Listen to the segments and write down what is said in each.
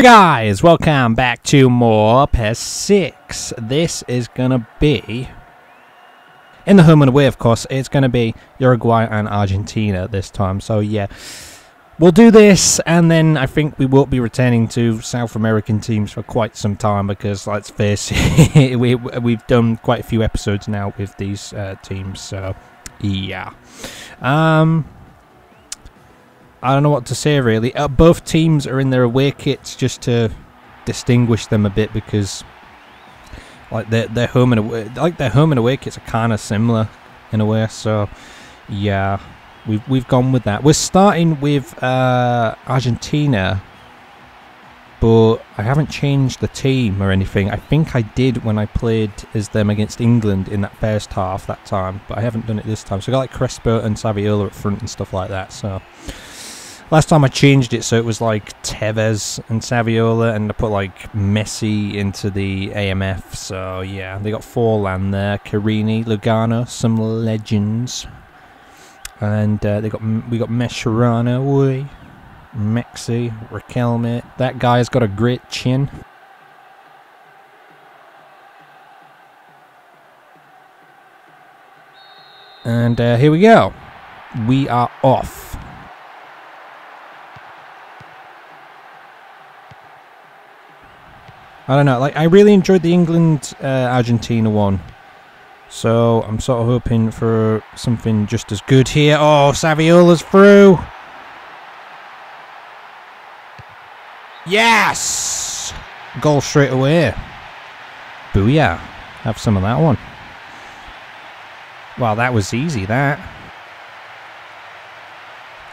Alright guys, welcome back to more PES 6. This is gonna be, in the home and away of course, it's gonna be Uruguay and Argentina this time. So yeah, we'll do this and then I think we won't be returning to South American teams for quite some time because let's face it, we, we've done quite a few episodes now with these uh, teams. So yeah. Um, I don't know what to say really. Uh, both teams are in their away kits just to distinguish them a bit because like their their home and away, like their home and away kits are kind of similar in a way. So yeah, we've we've gone with that. We're starting with uh, Argentina, but I haven't changed the team or anything. I think I did when I played as them against England in that first half that time, but I haven't done it this time. So I got like Crespo and Saviola up front and stuff like that. So. Last time I changed it so it was like Tevez and Saviola, and I put like Messi into the AMF. So yeah, they got Forlan there, Carini, Lugano, some legends, and uh, they got we got Mascherano, Maxi, Riquelme. That guy's got a great chin. And uh, here we go. We are off. I don't know. Like I really enjoyed the England uh, Argentina one, so I'm sort of hoping for something just as good here. Oh, Saviola's through. Yes, goal straight away. Booyah! Have some of that one. Wow, that was easy. That.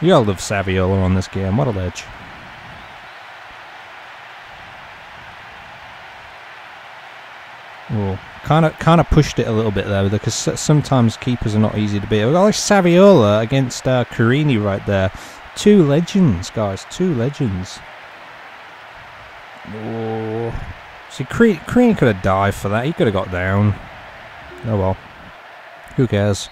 You all love Saviola on this game. What a ledge. Oh, kind of, kind of pushed it a little bit there because sometimes keepers are not easy to beat. We've got like Saviola against uh, Carini right there. Two legends, guys. Two legends. Oh, see, Carini could have died for that. He could have got down. Oh well. Who cares?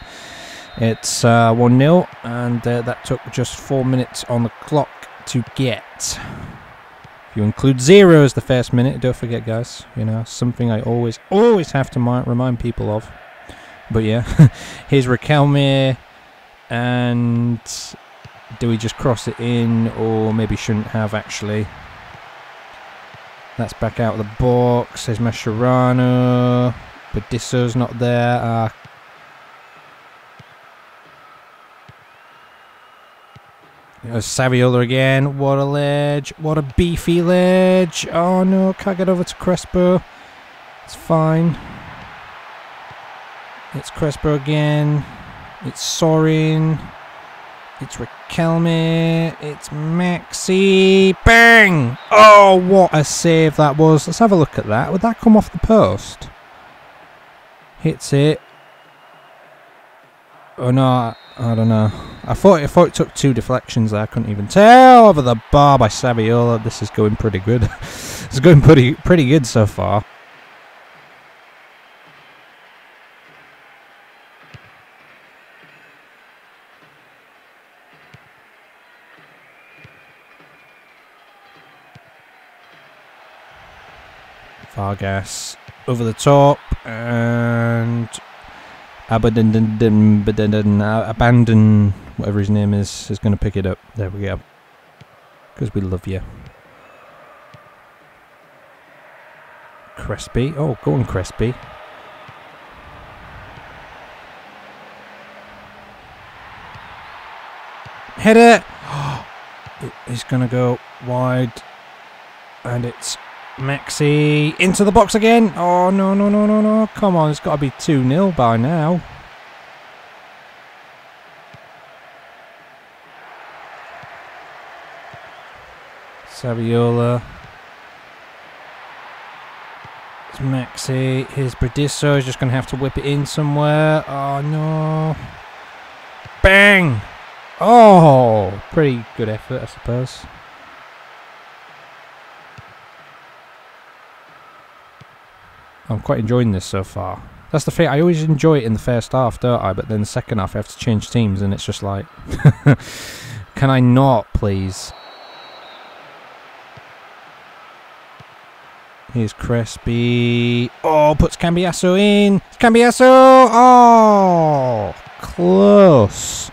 It's uh, 1 0, and uh, that took just four minutes on the clock to get you include zero as the first minute, don't forget, guys. You know, something I always, always have to remind people of. But yeah, here's Riquelme, and do we just cross it in, or maybe shouldn't have actually? That's back out of the box. There's Mascherano. Burdisso's not there. Uh, There's Saviola again. What a ledge. What a beefy ledge. Oh no, can't get over to Crespo. It's fine. It's Crespo again. It's Sorin. It's Riquelme. It's Maxi. Bang! Oh, what a save that was. Let's have a look at that. Would that come off the post? Hits it. Oh no, I don't know. I thought I thought it took two deflections there. I couldn't even tell over the bar by Saviola. This is going pretty good. it's going pretty pretty good so far. Vargas over the top and abandon, abandon, whatever his name is, is going to pick it up. There we go. Because we love you. Crespi. Oh, go on, Crespi. It is going to go wide. And it's Maxi into the box again. Oh, no, no, no, no, no. Come on, it's got to be 2 0 by now. Saviola. It's Maxi. Here's Burdisso. He's just going to have to whip it in somewhere. Oh, no. Bang! Oh, pretty good effort, I suppose. I'm quite enjoying this so far. That's the thing, I always enjoy it in the first half, don't I? But then the second half I have to change teams and it's just like... can I not, please? Here's Crespi. Oh, puts Cambiasso in. Cambiasso. Oh, close.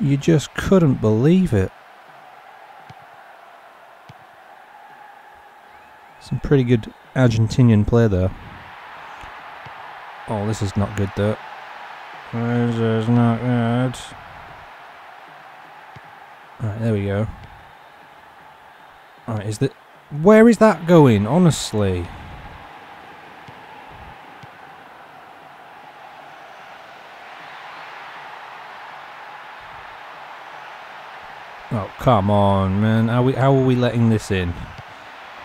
You just couldn't believe it. Some pretty good Argentinian play there. Oh, this is not good though. This is not good. Alright, there we go. Alright, is that... Where is that going, honestly? Oh, come on, man. How, we, how are we letting this in?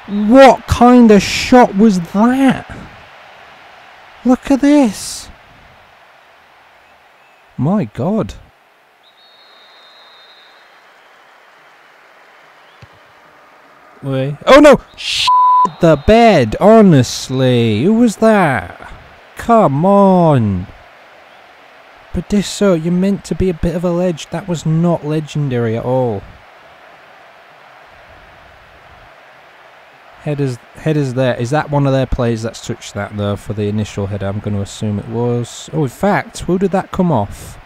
What kind of shot was that? Look at this. My God. Wait. Oh no! Shit the bed, honestly. Who was that? Come on. But this so you're meant to be a bit of a ledge. That was not legendary at all. Headers, headers there. Is that one of their players that's touched that though for the initial header? I'm going to assume it was. Oh, in fact, who did that come off?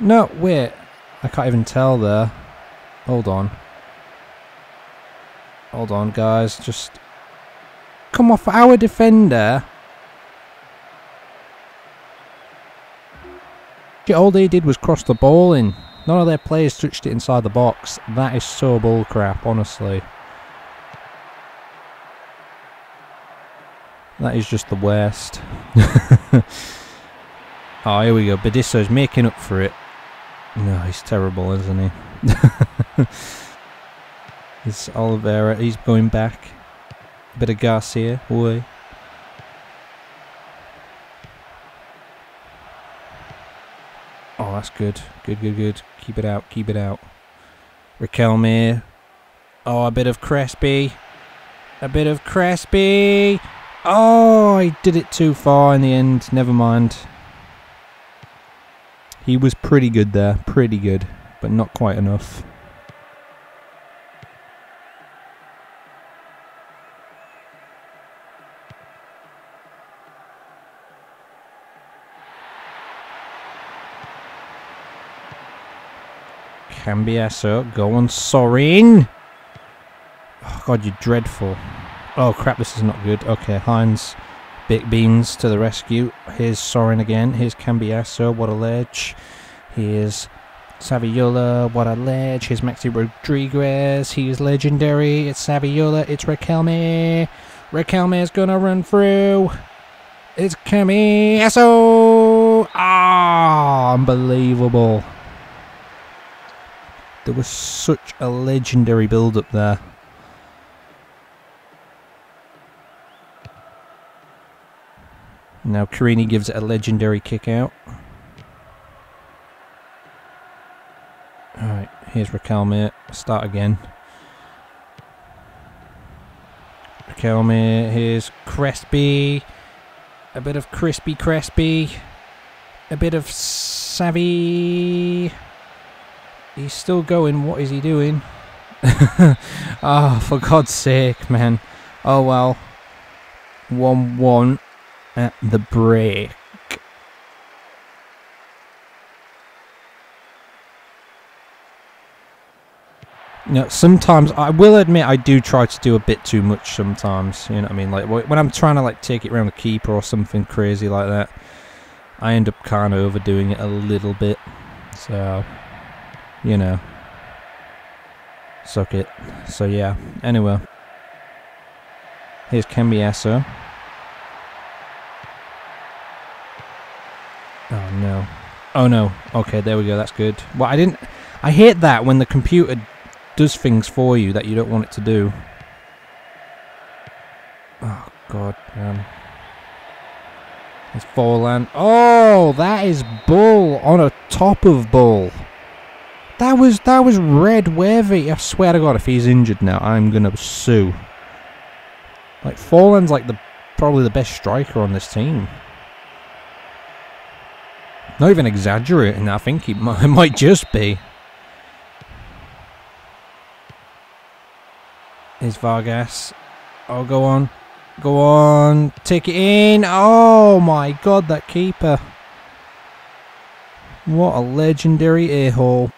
No, wait. I can't even tell there. Hold on. Hold on, guys. Just come off our defender. All they did was cross the ball in. None of their players touched it inside the box. That is so bullcrap, honestly. That is just the worst. oh, here we go. Burdisso's making up for it. No, he's terrible, isn't he? it's Oliveira. He's going back. A bit of Garcia. Boy. Oh, that's good. Good, good, good. Keep it out. Keep it out. Riquelme. Oh, a bit of Crespi. A bit of Crespi. Oh, I did it too far in the end. Never mind. He was pretty good there. Pretty good. But not quite enough. Cambiasso, go on Sorin. Oh god, you're dreadful. Oh crap, this is not good. Okay, Heinz, Big Beans to the rescue. Here's Sorin again. Here's Cambiasso, what a ledge. Here's Saviola, what a ledge. Here's Maxi Rodriguez. He is legendary. It's Saviola. It's Riquelme. Riquelme is gonna run through. It's Cambiasso. Ah, unbelievable. There was such a legendary build-up there. Now Carini gives a legendary kick out. Alright, here's Riquelme. Start again. Riquelme, here's Crespi. A bit of crispy Crespi. A bit of Savvy. He's still going. What is he doing? oh, for God's sake, man. Oh well. 1 1 at the break. Know, sometimes I will admit I do try to do a bit too much sometimes. You know what I mean? Like when I'm trying to like take it around the keeper or something crazy like that, I end up kind of overdoing it a little bit. So, you know, suck it. So yeah. Anyway, here's Cambiasso. Oh no. Oh no. Okay, there we go. That's good. Well, I didn't. I hate that when the computer does things for you that you don't want it to do. Oh god. Um. It's Forlan. Oh, that is Bull on a top of Bull. That was that was red wavy. I swear to God, if he's injured now, I'm gonna sue. Like Forlan's like the probably the best striker on this team. Not even exaggerating, I think it might, it might just be. Is Vargas. Oh, go on. Go on. Take it in. Oh, my God, that keeper. What a legendary a-hole.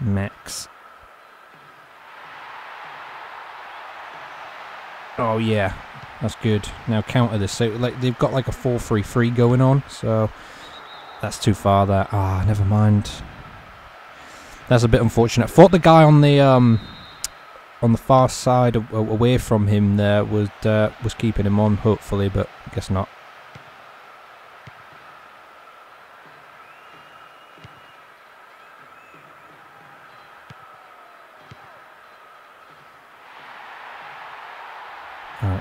Max. Oh yeah, that's good. Now counter this. So like they've got like a 4-3-3 going on. So that's too far. That ah, never mind. That's a bit unfortunate. Thought the guy on the um on the far side away from him there was uh, was keeping him on hopefully, but I guess not.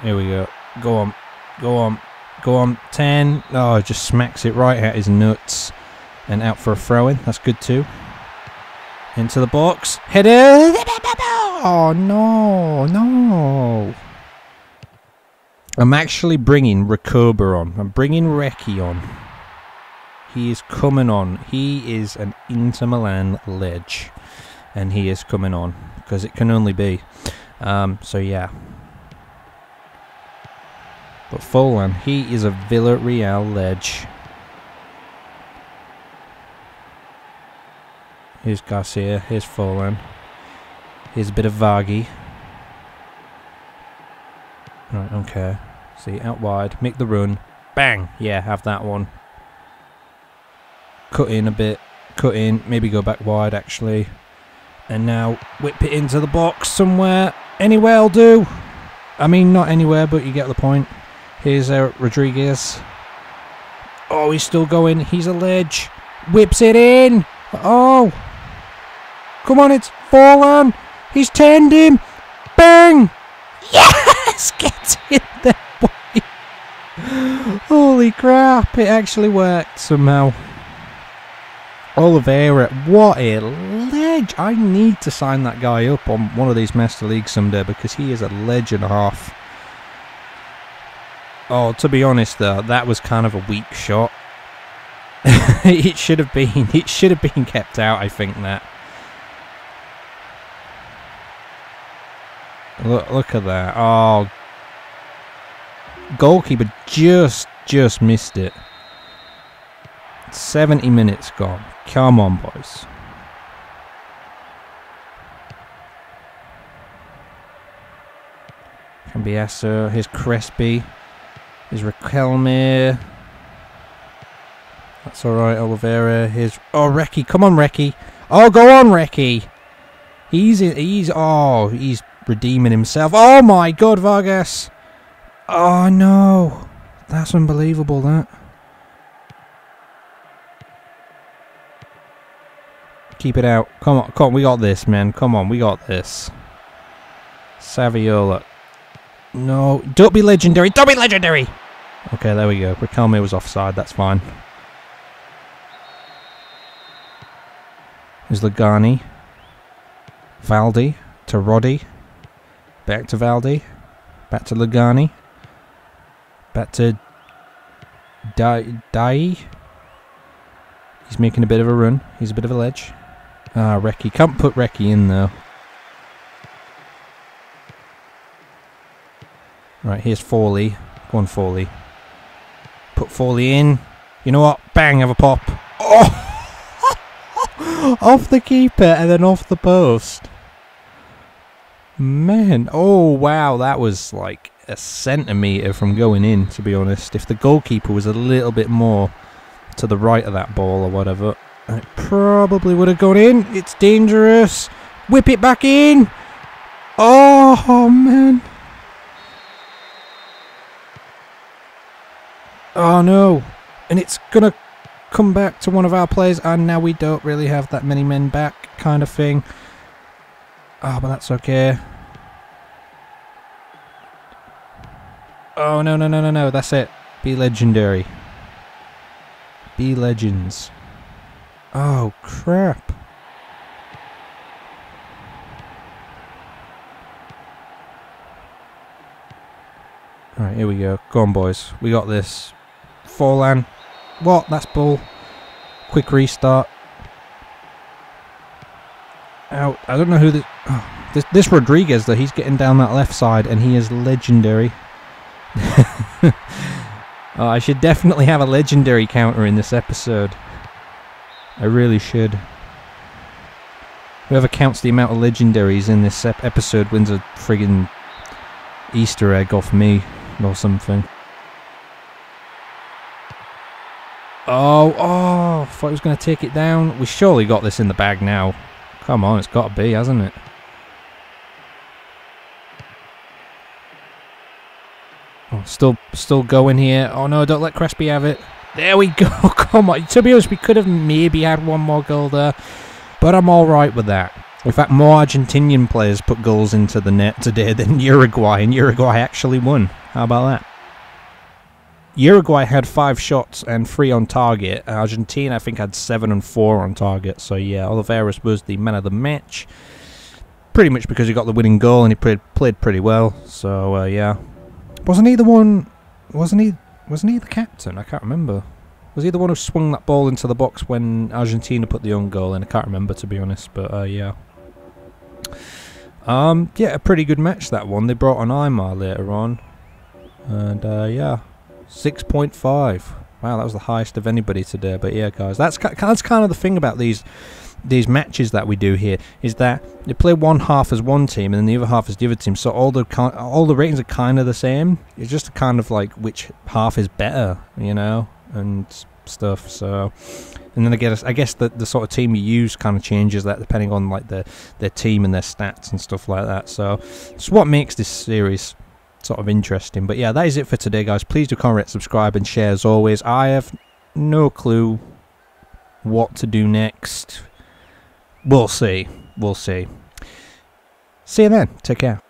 Here we go. Go on. Go on. Go on. 10. Oh, just smacks it right at his nuts. And out for a throw in. That's good too. Into the box. Header. Oh, no. No. I'm actually bringing Recoba on. I'm bringing Reki on. He is coming on. He is an Inter Milan ledge. And he is coming on. Because it can only be. Um, so, yeah. But Forlan, he is a Villarreal ledge. Here's Garcia, here's Forlan. Here's a bit of Vargy. Right, okay. See, out wide, make the run. Bang! Yeah, have that one. Cut in a bit, cut in, maybe go back wide actually. And now whip it into the box somewhere. Anywhere will do. I mean, not anywhere, but you get the point. Here's uh, Rodriguez. Oh, he's still going. He's a ledge. Whips it in. Oh. Come on, it's fallen. He's turned him. Bang. Yes! Get in there, boy. Holy crap. It actually worked somehow. Oliveira, what a ledge. I need to sign that guy up on one of these Master Leagues someday because he is a legend half. Oh, to be honest though, that was kind of a weak shot. it should have been it should have been kept out, I think that. Look look at that. Oh goalkeeper just just missed it. 70 minutes gone. Come on, boys. Cambiasso, here's Crespi. Is Riquelme. That's alright, Oliveira. Here's... Oh, Reki. Come on, Reki. Oh, go on, Reki. He's... He's... Oh, he's redeeming himself. Oh, my God, Vargas. Oh, no. That's unbelievable, that. Keep it out. Come on, come on. We got this, man. Come on, we got this. Saviola. No, don't be legendary. Don't be legendary. Okay, there we go. Riquelme was offside. That's fine. There's Lugani. Valdi to Roddy. Back to Valdi. Back to Lugani. Back to Dai. Dai. He's making a bit of a run. He's a bit of a ledge. Ah, Reki. Can't put Reki in though. Right, here's Foley. Go on, Foley. Put Foley in. You know what? Bang, have a pop. Oh! off the keeper and then off the post. Man, oh wow, that was like a centimetre from going in, to be honest. If the goalkeeper was a little bit more to the right of that ball or whatever, it probably would have gone in. It's dangerous. Whip it back in. Oh, oh man. Oh no. And it's to come back to one of our players and now we don't really have that many men back kind of thing. Oh, but that's okay. Oh, no, no, no, no, no. That's it. Be legendary. Be legends. Oh, crap. Alright, here we go. Go on, boys. We got this. Forlan. What? That's bull. Quick restart. out. I don't know who this, oh, this. This Rodriguez that he's getting down that left side, and he is legendary. oh, I should definitely have a legendary counter in this episode. I really should. Whoever counts the amount of legendaries in this ep episode wins a friggin' Easter egg off me or something. Oh, oh, thought he was going to take it down. We surely got this in the bag now. Come on, it's got to be, hasn't it? Oh, still, still going here. Oh no, don't let Crespi have it. There we go. Come on. To be honest, we could have maybe had one more goal there, but I'm all right with that. In fact, more Argentinian players put goals into the net today than Uruguay, and Uruguay actually won. How about that? Uruguay had five shots and three on target. Argentina, I think, had seven and four on target. So yeah, Oliveras was the man of the match, pretty much because he got the winning goal and he played played pretty well. So uh, yeah, wasn't he the one? Wasn't he? Wasn't he the captain? I can't remember. Was he the one who swung that ball into the box when Argentina put the own goal in? I can't remember to be honest, but uh, yeah. Um, yeah, a pretty good match that one. They brought on Aimar later on, and uh, yeah, six point five. Wow, that was the highest of anybody today. But yeah, guys, that's that's kind of the thing about these these matches that we do here is that you play one half as one team and then the other half as the other team. So all the all the ratings are kind of the same. It's just a kind of like which half is better, you know, and stuff. So, and then I guess I guess the the sort of team you use kind of changes that depending on like the their team and their stats and stuff like that. So it's what makes this series sort of interesting. But yeah, that is it for today, guys. Please do comment, subscribe, and share as always. I have no clue what to do next. We'll see. We'll see. See you then. Take care.